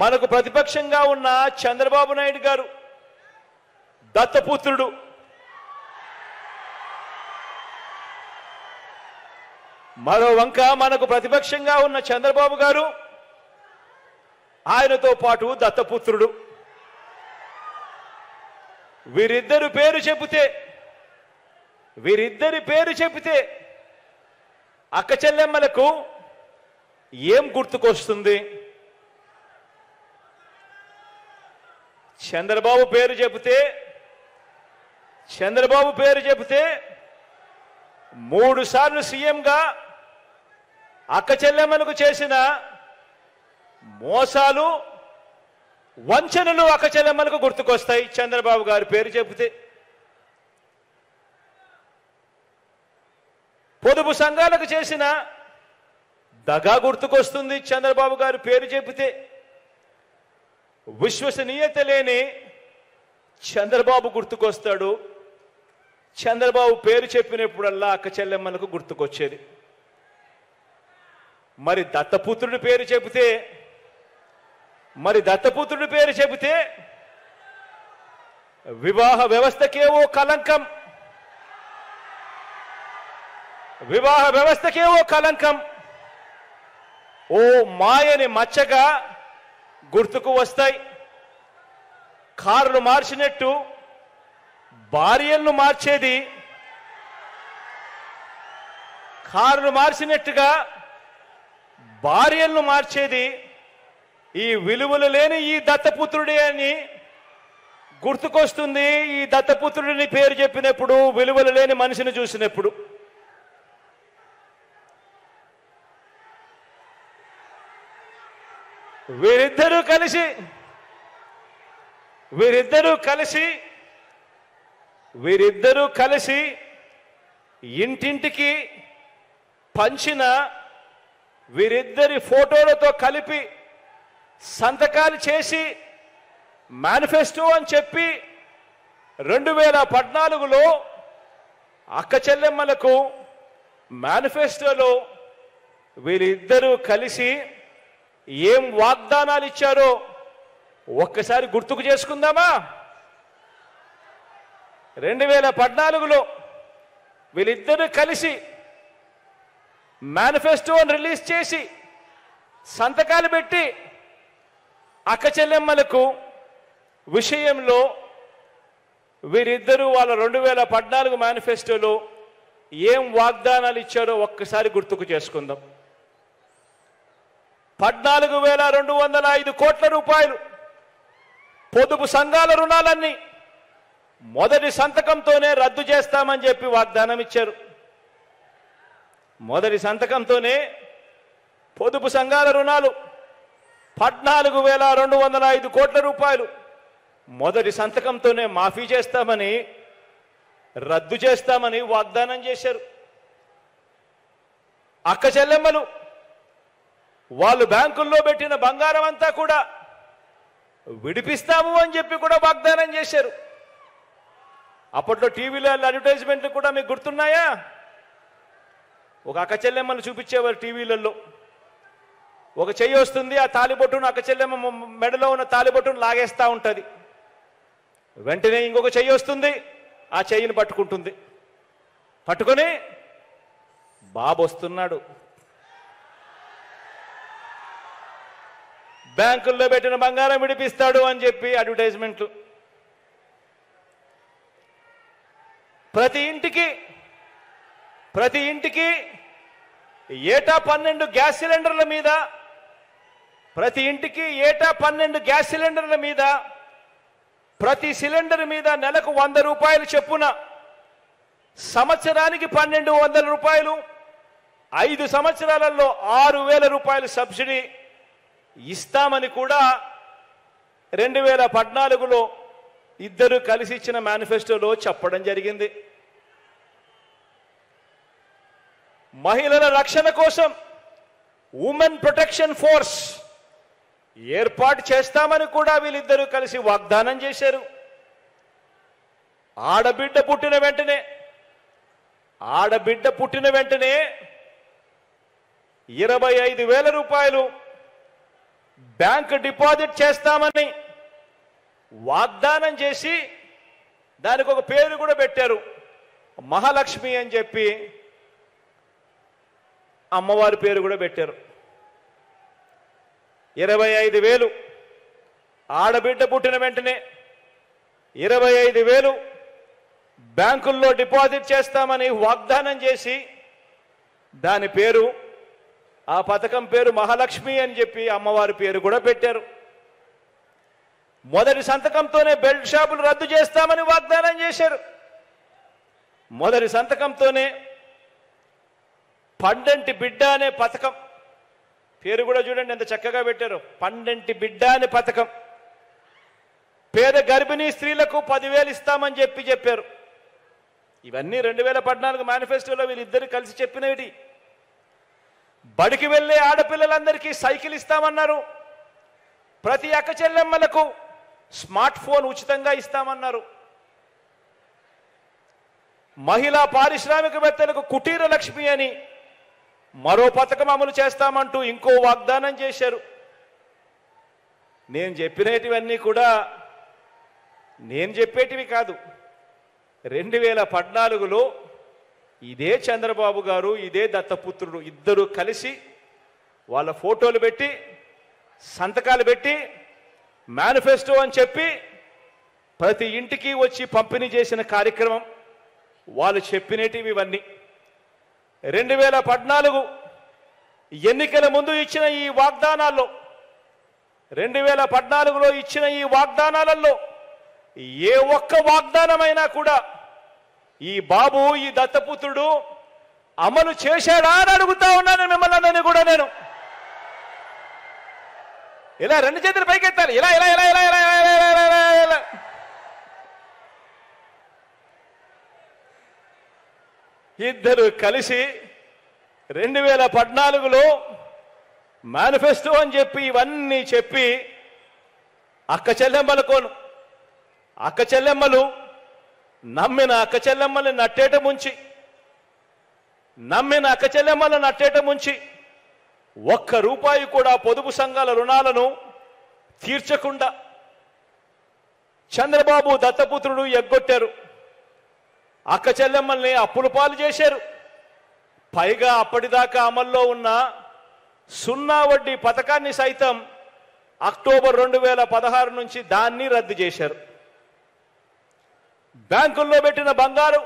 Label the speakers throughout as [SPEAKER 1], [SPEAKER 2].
[SPEAKER 1] మనకు ప్రతిపక్షంగా ఉన్న చంద్రబాబు నాయుడు గారు దత్తపుత్రుడు. మరో వంక మనకు ప్రతిపక్షంగా ఉన్న చంద్రబాబు గారు ఆయనతో పాటు దత్తపుత్రుడు. వీరిద్దరు పేరు చెబితే వీరిద్దరి పేరు చెబితే అక్క చెల్లెమ్మలకు ఏం గుర్తుకొస్తుంది? చంద్రబాబు పేరు చెబితే చంద్రబాబు పేరు చెబితే మూడు సార్లు సీఎంగా అక్క చెల్లెమ్మలకు చేసిన మోసాలు వంచనలు అక్క చెల్లెమ్మలకు గుర్తుకొస్తాయి. చంద్రబాబు గారి పేరు చెబితే పొదుపు సంఘాలకు చేసిన దగా గుర్తుకొస్తుంది. చంద్రబాబు గారి పేరు చెబితే విశ్వసనీయత లేని చంద్రబాబు గుర్తుకొస్తాడు. చంద్రబాబు పేరు చెప్పినప్పుడల్లా అక్క చెల్లెమ్మలకు గుర్తుకొచ్చేది. మరి దత్తపుత్రుడి పేరు చెబితే మరి దత్తపుత్రుడి పేరు చెబితే వివాహ వ్యవస్థకేవో కలంకం. వివాహ వ్యవస్థకేవో కలంకం. ఓ మాయని మచ్చగా గుర్తుకు వస్తాయి. కారును మార్చినట్టు భార్యలను మార్చేది. కారును మార్చినట్టుగా భార్యలను మార్చేది. ఈ విలువలు లేని ఈ దత్తపుత్రుడే అని గుర్తుకొస్తుంది. ఈ దత్తపుత్రుడిని పేరు చెప్పినప్పుడు విలువలు లేని మనిషిని చూసినప్పుడు. వీరిద్దరూ కలిసి వీరిద్దరూ కలిసి వీరిద్దరూ కలిసి ఇంటింటికి పంచిన వీరిద్దరి ఫోటోలతో కలిపి సంతకాలు చేసి మేనిఫెస్టో అని చెప్పి రెండు వేల పద్నాలుగులో అక్క చెల్లెమ్మలకు మేనిఫెస్టోలో వీరిద్దరూ కలిసి ఏం వాగ్దానాలు ఇచ్చారో ఒక్కసారి గుర్తుకు చేసుకుందామా? రెండు వేల పద్నాలుగులో వీళ్ళిద్దరూ కలిసి మేనిఫెస్టోని రిలీజ్ చేసి సంతకాలు పెట్టి అక్క చెల్లెమ్మలకు విషయంలో వీరిద్దరూ వాళ్ళ రెండు వేల పద్నాలుగు మేనిఫెస్టోలో ఏం వాగ్దానాలు ఇచ్చారో ఒక్కసారి గుర్తుకు చేసుకుందాం. పద్నాలుగు వేల రెండు వందల ఐదు కోట్ల రూపాయలు. పొదుపు సంఘాల రుణాలన్నీ మొదటి సంతకంతోనే రద్దు చేస్తామని చెప్పి వాగ్దానం ఇచ్చారు. మొదటి సంతకంతోనే పొదుపు సంఘాల రుణాలు పద్నాలుగు వేల రెండు వందల ఐదు కోట్ల రూపాయలు. మొదటి సంతకంతోనే మాఫీ చేస్తామని రద్దు చేస్తామని వాగ్దానం చేశారు. అక్క చెల్లెమ్మలు వాళ్ళు బ్యాంకుల్లో పెట్టిన బంగారం అంతా కూడా విడిపిస్తాము అని చెప్పి కూడా వాగ్దానం చేశారు. అప్పట్లో టీవీలో అడ్వర్టైజ్మెంట్లు కూడా మీకు గుర్తున్నాయా? ఒక అక్క చెల్లెమ్మను చూపించేవారు టీవీలలో. ఒక చెయ్యి వస్తుంది ఆ తాలిబొట్టును అక్క చెల్లెమ్మ మెడలో ఉన్న తాలిబొట్టును లాగేస్తూ ఉంటుంది. వెంటనే ఇంకొక చెయ్యి వస్తుంది ఆ చెయ్యిని పట్టుకుంటుంది. పట్టుకొని బాబు వస్తున్నాడు బ్యాంకుల్లో పెట్టిన బంగారం విడిపిస్తాడు అని చెప్పి అడ్వర్టైజ్మెంట్లు. ప్రతి ఇంటికి ప్రతి ఇంటికి ఏటా పన్నెండు గ్యాస్ సిలిండర్ల మీద ప్రతి ఇంటికి ఏటా పన్నెండు గ్యాస్ సిలిండర్ల మీద ప్రతి సిలిండర్ మీద నెలకు వంద రూపాయలు చెప్పున సంవత్సరానికి పన్నెండు వందల రూపాయలు ఐదు సంవత్సరాలలో ఆరు వేల రూపాయలు సబ్సిడీ ఇస్తామని కూడా రెండు వేల పద్నాలుగులో ఇద్దరు కలిసి ఇచ్చిన మేనిఫెస్టోలో చెప్పడం జరిగింది. మహిళల రక్షణ కోసం ఉమెన్ ప్రొటెక్షన్ ఫోర్స్ ఏర్పాటు చేస్తామని కూడా వీళ్ళిద్దరూ కలిసి వాగ్దానం చేశారు. ఆడబిడ్డ పుట్టిన వెంటనే ఆడబిడ్డ పుట్టిన వెంటనే ఇరవై ఐదు వేల రూపాయలు బ్యాంక్ డిపాజిట్ చేస్తామని వాగ్దానం చేసి దానికి ఒక పేరు కూడా పెట్టారు. మహాలక్ష్మి అని చెప్పి అమ్మవారి పేరు కూడా పెట్టారు. ఇరవై ఐదు వేలు. ఆడబిడ్డ పుట్టిన వెంటనే ఇరవై ఐదు వేలు బ్యాంకుల్లో డిపాజిట్ చేస్తామని వాగ్దానం చేసి దాని పేరు ఆ పథకం పేరు మహాలక్ష్మి అని చెప్పి అమ్మవారి పేరు కూడా పెట్టారు. మొదటి సంతకంతోనే బెల్ట్ షాపులు రద్దు చేస్తామని వాగ్దానం చేశారు. మొదటి సంతకంతోనే పండంటి బిడ్డ అనే పథకం. పేరు కూడా చూడండి ఎంత చక్కగా పెట్టారు. పండంటి బిడ్డ అనే పథకం. పేద గర్భిణీ స్త్రీలకు పదివేలు ఇస్తామని చెప్పి చెప్పారు. ఇవన్నీ రెండు వేల పద్నాలుగు మేనిఫెస్టోలో వీళ్ళిద్దరు కలిసి చెప్పినవి బడికి వెళ్ళే ఆడపిల్లలందరికీ సైకిల్ ఇస్తామన్నారు. ప్రతి అక్క చెల్లెమ్మలకు స్మార్ట్ ఫోన్ ఉచితంగా ఇస్తామన్నారు. మహిళా పారిశ్రామికవేత్తలకు కుటీర లక్ష్మి అని మరో పథకం అమలు చేస్తామంటూ ఇంకో వాగ్దానం చేశారు. నేను చెప్పినటివన్నీ కూడా నేను చెప్పేటివి కాదు. రెండు వేల పద్నాలుగులో ఇదే చంద్రబాబు గారు ఇదే దత్తపుత్రుడు ఇద్దరు కలిసి వాళ్ళ ఫోటోలు పెట్టి సంతకాలు పెట్టి మేనిఫెస్టో అని చెప్పి ప్రతి ఇంటికి వచ్చి పంపిణీ చేసిన కార్యక్రమం వాళ్ళు చెప్పినటివి ఇవన్నీ. రెండు వేల పద్నాలుగు ఎన్నికల ముందు ఇచ్చిన ఈ వాగ్దానాల్లో రెండు వేల పద్నాలుగులో ఇచ్చిన ఈ వాగ్దానాలలో ఏ ఒక్క వాగ్దానమైనా కూడా ఈ బాబు ఈ దత్తపుత్రుడు అమలు చేశాడా అని అడుగుతా ఉన్నాను మిమ్మల్ని అందరినీ కూడా నేను ఇలా రెండు చేతులు పైకెత్తాలి ఇలా ఇలా ఇలా ఇలా ఇలా ఇలా ఇలా ఇలా ఇలా ఇలా ఇలా ఇద్దరు కలిసి రెండు వేల పద్నాలుగులో మేనిఫెస్టో అని చెప్పి ఇవన్నీ చెప్పి అక్క చెల్లెమ్మలకోను అక్క చెల్లెమ్మలు నమ్మిన అక్కచెల్లెమ్మల్ని నట్టేట ముంచి నమ్మిన అక్కచెల్లెమ్మలను నట్టేట ముంచి ఒక్క రూపాయి కూడా పొదుపు సంఘాల రుణాలను తీర్చకుండా చంద్రబాబు దత్తపుత్రుడు ఎగ్గొట్టారు. అక్క చెల్లెమ్మల్ని పాలు చేశారు. పైగా అప్పటిదాకా అమల్లో ఉన్న సున్నా వడ్డీ పథకాన్ని సైతం అక్టోబర్ రెండు వేల పదహారు నుంచి దాన్ని రద్దు చేశారు. బ్యాంకుల్లో పెట్టిన బంగారు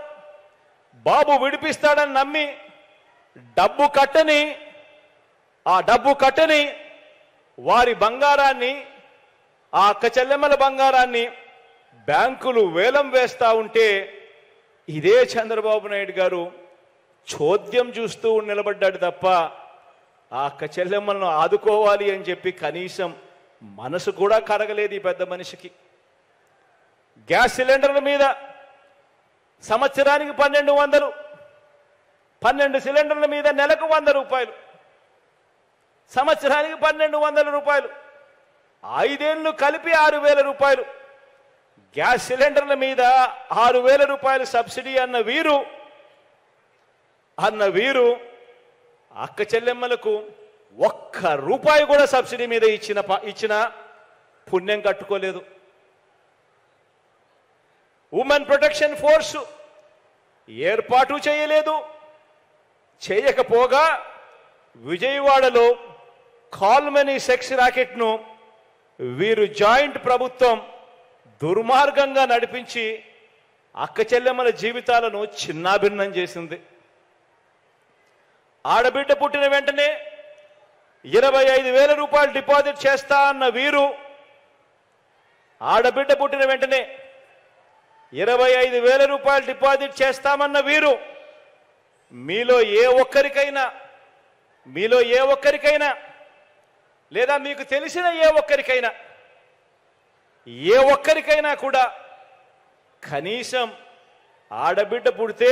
[SPEAKER 1] బాబు విడిపిస్తాడని నమ్మి డబ్బు కట్టని ఆ డబ్బు కట్టని వారి బంగారాన్ని ఆ అక్క చెల్లెమ్మల బంగారాన్ని బ్యాంకులు వేలం వేస్తా ఉంటే ఇదే చంద్రబాబు నాయుడు గారు చోద్యం చూస్తూ నిలబడ్డాడు తప్ప ఆ అక్క చెల్లెమ్మలను ఆదుకోవాలి అని చెప్పి కనీసం మనసు కూడా కరగలేదు ఈ పెద్ద మనిషికి. గ్యాస్ సిలిండర్ల మీద సంవత్సరానికి పన్నెండు వందలు పన్నెండు సిలిండర్ల మీద నెలకు వంద రూపాయలు సంవత్సరానికి పన్నెండు వందల రూపాయలు ఐదేళ్ళు కలిపి ఆరు వేల రూపాయలు. గ్యాస్ సిలిండర్ల మీద ఆరు వేల రూపాయలు సబ్సిడీ అన్న వీరు అన్న వీరు అక్క చెల్లెమ్మలకు ఒక్క రూపాయి కూడా సబ్సిడీ మీద ఇచ్చిన ఇచ్చిన పుణ్యం కట్టుకోలేదు. ఉమెన్ ప్రొటెక్షన్ ఫోర్స్ ఏర్పాటు చేయలేదు. చేయకపోగా విజయవాడలో కాల్మనీ సెక్స్ రాకెట్ను వీరు జాయింట్ ప్రభుత్వం దుర్మార్గంగా నడిపించి అక్క చెల్లెమ్మల జీవితాలను చిన్నాభిన్నం చేసింది. ఆడబిడ్డ పుట్టిన వెంటనే ఇరవై ఐదు వేల రూపాయలు డిపాజిట్ చేస్తా అన్న వీరు ఆడబిడ్డ పుట్టిన వెంటనే ఇరవై ఐదు వేల రూపాయలు డిపాజిట్ చేస్తామన్న వీరు. మీలో ఏ ఒక్కరికైనా మీలో ఏ ఒక్కరికైనా లేదా మీకు తెలిసిన ఏ ఒక్కరికైనా ఏ ఒక్కరికైనా కూడా కనీసం ఆడబిడ్డ పుడితే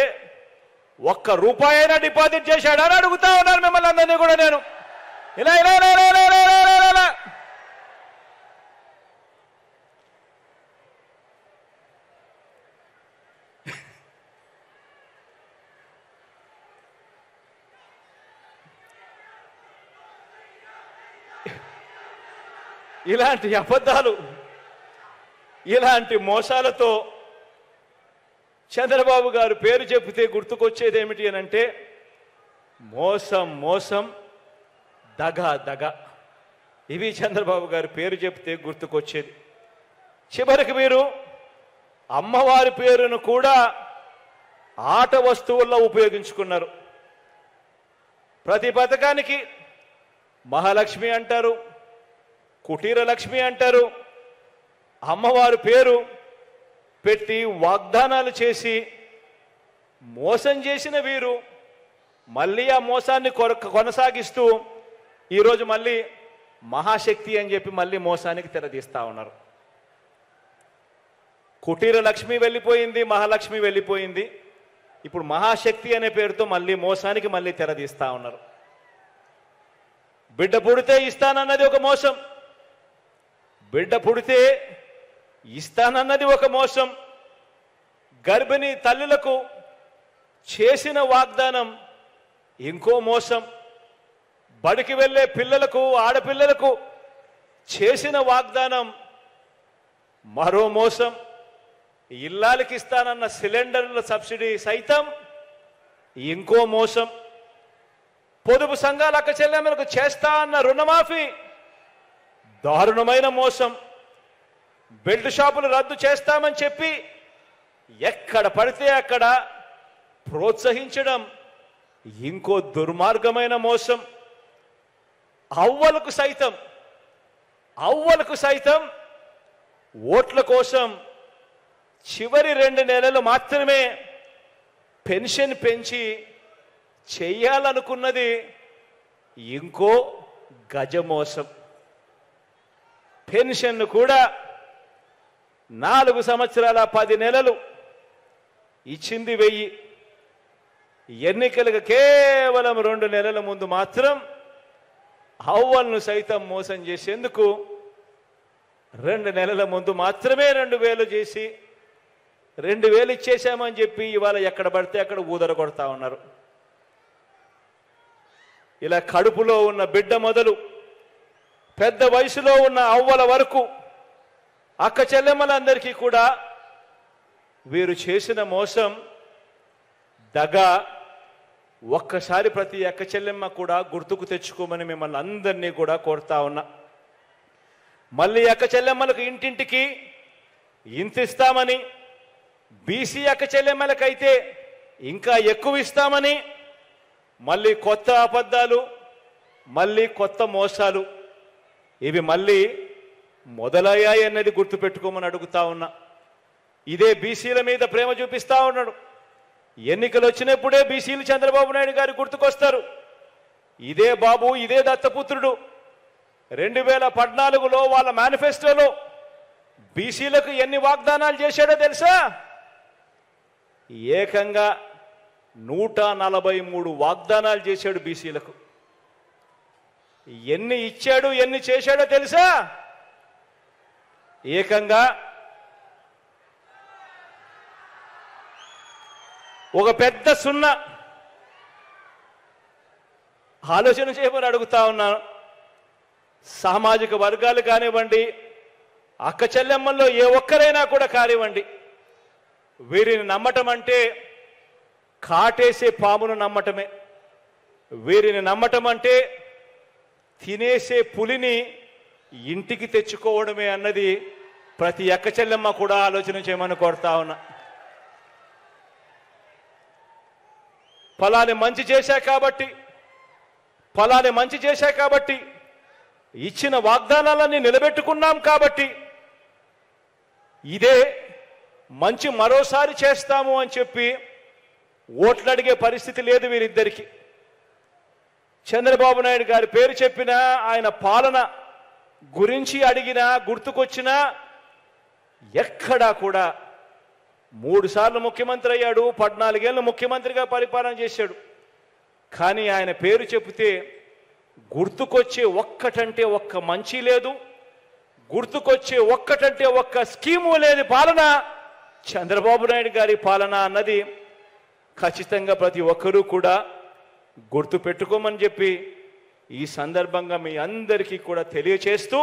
[SPEAKER 1] ఒక్క రూపాయైనా డిపాజిట్ చేశాడని అడుగుతా ఉన్నాను మిమ్మల్ని అందరినీ కూడా నేను. ఇలా ఇలా ఇలా ఇలా ఇలాంటి అబద్ధాలు ఇలాంటి మోసాలతో చంద్రబాబు గారు పేరు చెబితే గుర్తుకొచ్చేది ఏమిటి అని అంటే మోసం మోసం దగ దగ. ఇవి చంద్రబాబు గారు పేరు చెప్తే గుర్తుకొచ్చేది. చివరికి మీరు అమ్మవారి పేరును కూడా ఆట వస్తువుల్లో ఉపయోగించుకున్నారు. ప్రతి పథకానికి మహాలక్ష్మి అంటారు కుటీర లక్ష్మి అంటారు. అమ్మవారి పేరు పెట్టి వాగ్దానాలు చేసి మోసం చేసిన వీరు మళ్ళీ ఆ మోసాన్ని కొనసాగిస్తూ ఈరోజు మళ్ళీ మహాశక్తి అని చెప్పి మళ్ళీ మోసానికి తెరదీస్తా ఉన్నారు. కుటీర లక్ష్మి వెళ్ళిపోయింది మహాలక్ష్మి వెళ్ళిపోయింది. ఇప్పుడు మహాశక్తి అనే పేరుతో మళ్ళీ మోసానికి మళ్ళీ తెరదీస్తా ఉన్నారు. బిడ్డ పుడితే ఇస్తానన్నది ఒక మోసం. బిడ్డ పుడితే ఇస్తానన్నది ఒక మోసం. గర్భిణీ తల్లులకు చేసిన వాగ్దానం ఇంకో మోసం. బడికి వెళ్ళే పిల్లలకు ఆడపిల్లలకు చేసిన వాగ్దానం మరో మోసం. ఇల్లాలకి ఇస్తానన్న సిలిండర్ల సబ్సిడీ సైతం ఇంకో మోసం. పొదుపు సంఘాల అక్క చెల్లెమ్మలకు చేస్తా అన్న రుణమాఫీ దారుణమైన మోసం. బెల్ట్ షాపులు రద్దు చేస్తామని చెప్పి ఎక్కడ పడితే అక్కడ ప్రోత్సహించడం ఇంకో దుర్మార్గమైన మోసం. అవ్వలకు సైతం అవ్వలకు సైతం ఓట్ల కోసం చివరి రెండు నెలలు మాత్రమే పెన్షన్ పెంచి చెయ్యాలనుకున్నది ఇంకో గజమోసం పెన్షన్ను కూడా నాలుగు సంవత్సరాల పది నెలలు ఇచ్చింది వెయ్యి. ఎన్నికలకు కేవలం రెండు నెలల ముందు మాత్రం అవ్వలను సైతం మోసం చేసేందుకు రెండు నెలల ముందు మాత్రమే రెండు వేలు చేసి రెండు వేలు ఇచ్చేసామని చెప్పి ఇవాళ ఎక్కడ పడితే అక్కడ ఊదర కొడతా ఉన్నారు. ఇలా కడుపులో ఉన్న బిడ్డ మొదలు పెద్ద వయసులో ఉన్న అవ్వల వరకు అక్క చెల్లెమ్మలందరికీ కూడా వీరు చేసిన మోసం దగ ఒక్కసారి ప్రతి అక్క చెల్లెమ్మ కూడా గుర్తుకు తెచ్చుకోమని మిమ్మల్ని అందరినీ కూడా కోరుతా ఉన్నా. మళ్ళీ అక్క చెల్లెమ్మలకు ఇంటింటికి ఇంత ఇస్తామని బీసీ అక్క చెల్లెమ్మలకైతే ఇంకా ఎక్కువ ఇస్తామని మళ్ళీ కొత్త అబద్ధాలు మళ్ళీ కొత్త మోసాలు. ఇవి మళ్ళీ మొదలయ్యాయి అన్నది గుర్తుపెట్టుకోమని అడుగుతా ఉన్నా. ఇదే బీసీల మీద ప్రేమ చూపిస్తా ఉన్నాడు. ఎన్నికలు వచ్చినప్పుడే బీసీలు చంద్రబాబు నాయుడు గారు గుర్తుకొస్తారు. ఇదే బాబు ఇదే దత్తపుత్రుడు. రెండు వేల పద్నాలుగులో వాళ్ళ మేనిఫెస్టోలో బీసీలకు ఎన్ని వాగ్దానాలు చేశాడో తెలుసా? ఏకంగా నూట నలభై మూడు వాగ్దానాలు చేశాడు బీసీలకు. ఎన్ని ఇచ్చాడు ఎన్ని చేశాడో తెలుసా? ఏకంగా ఒక పెద్ద సున్నా. ఆలోచన చేయమని అడుగుతా ఉన్నాను సామాజిక వర్గాలు కానివ్వండి అక్క చెల్లెమ్మల్లో ఏ ఒక్కరైనా కూడా కానివ్వండి వీరిని నమ్మటం అంటే కాటేసే పామును నమ్మటమే. వీరిని నమ్మటం అంటే తినేసే పులిని ఇంటికి తెచ్చుకోవడమే అన్నది ప్రతి ఎక్కచెల్లెమ్మ కూడా ఆలోచన చేయమని కోరుతా ఉన్నా. ఫలాన్ని మంచి చేశా కాబట్టి ఫలాన్ని మంచి చేశా కాబట్టి ఇచ్చిన వాగ్దానాలన్నీ నిలబెట్టుకున్నాం కాబట్టి ఇదే మంచి మరోసారి చేస్తాము అని చెప్పి ఓట్లు అడిగే పరిస్థితి లేదు వీరిద్దరికీ. చంద్రబాబు నాయుడు గారి పేరు చెప్పినా ఆయన పాలన గురించి అడిగినా గుర్తుకొచ్చినా ఎక్కడా కూడా మూడు సార్లు ముఖ్యమంత్రి అయ్యాడు పద్నాలుగేళ్ళు ముఖ్యమంత్రిగా పరిపాలన చేశాడు. కానీ ఆయన పేరు చెబితే గుర్తుకొచ్చే ఒక్కటంటే ఒక్క మంచి లేదు గుర్తుకొచ్చే ఒక్కటంటే ఒక్క స్కీము లేని పాలన చంద్రబాబు నాయుడు గారి పాలన అన్నది ఖచ్చితంగా ప్రతి ఒక్కరూ కూడా గుర్తు పెట్టుకోమని చెప్పి ఈ సందర్భంగా మీ అందరికీ కూడా తెలియచేస్తూ